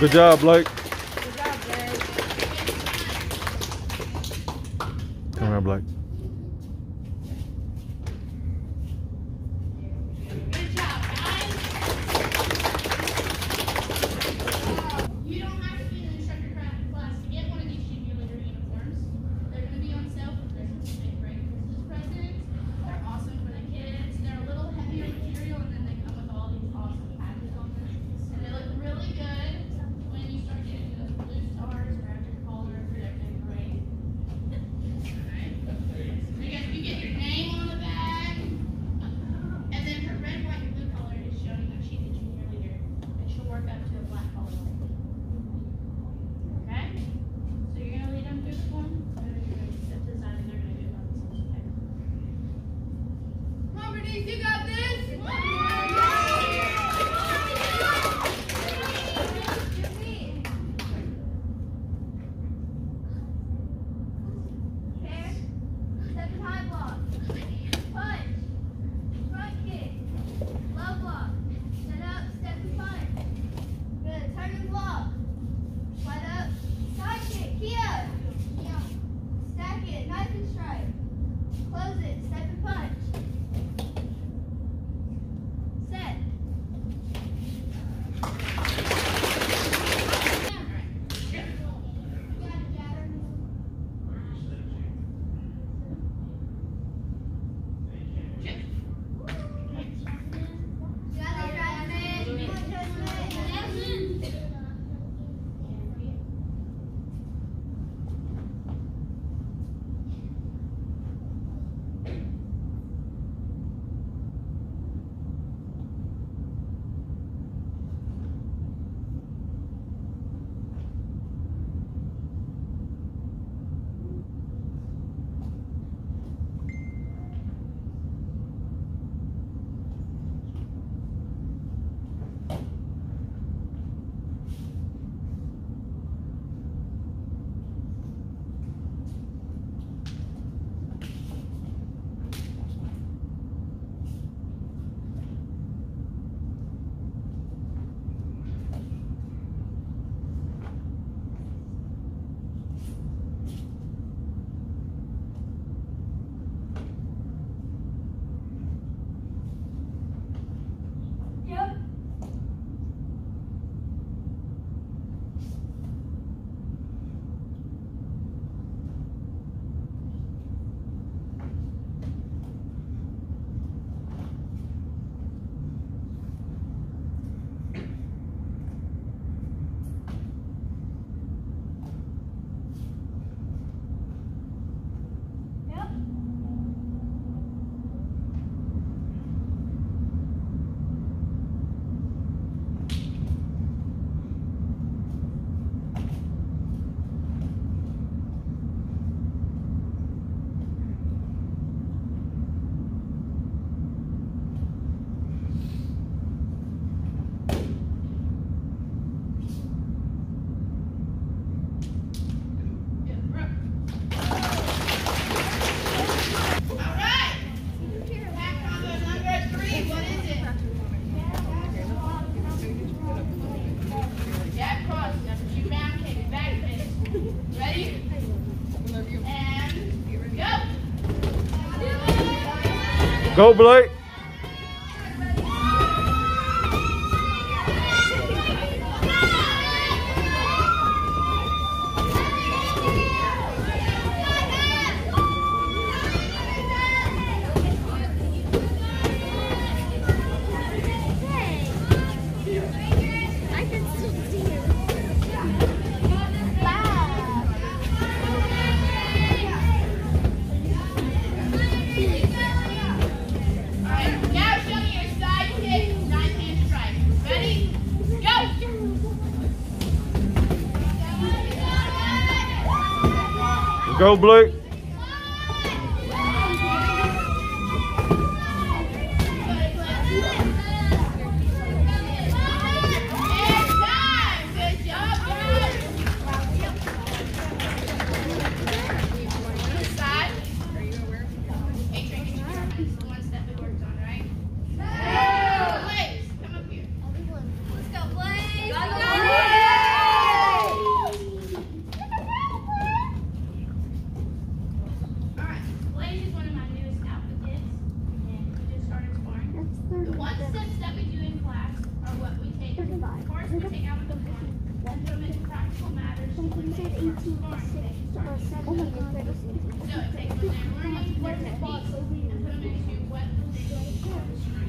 Good job, Blake. Go! Blake. Go! Blake. Steps that we do in class are what we take. Of course, we take out the form and put them into practical matters. So we take from farm things. So it takes what they're learning, their techniques, and put them into what they